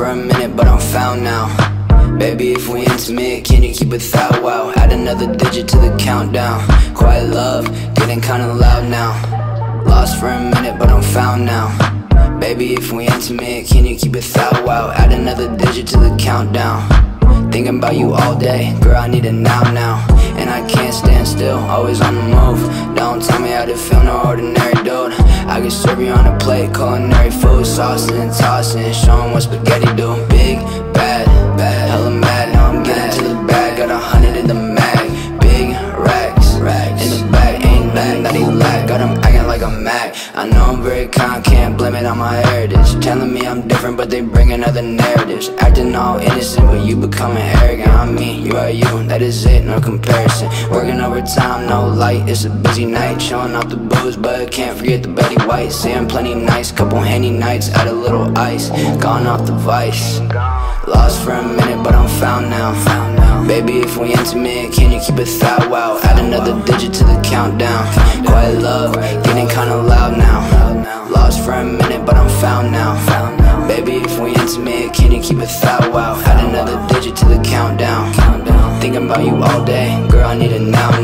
for a minute, but I'm found now. Baby, if we intimate, can you keep it that wow? Add another digit to the countdown. Quiet love, getting kinda loud now. Lost for a minute, but I'm found now. Baby, if we intimate, can you keep it that wow? Add another digit to the countdown. Thinking about you all day, girl, I need it now, now. And I can't stand still, always on the move. Don't tell me how to feel, no ordinary dude. I can serve you on a plate, culinary food, saucing and tossing, showing what spaghetti do. Big, bad, I know I'm very kind, can't blame it on my heritage. Telling me I'm different, but they bring another narratives. Acting all innocent, but you becoming arrogant. I mean, you are you, that is it, no comparison. Working overtime, no light, it's a busy night. Showing off the booze, but can't forget the Betty White. Saying plenty nice, couple handy nights, add a little ice. Gone off the vice. Lost for a minute, but I'm found now. Found now. Baby, if we intimate, can you keep it that wow? Add another digit to the countdown. Quiet love, but I'm found now. Baby, if we intimate, can you keep it that wow? Add another digit to the countdown. Thinking about you all day, girl, I need it now, now.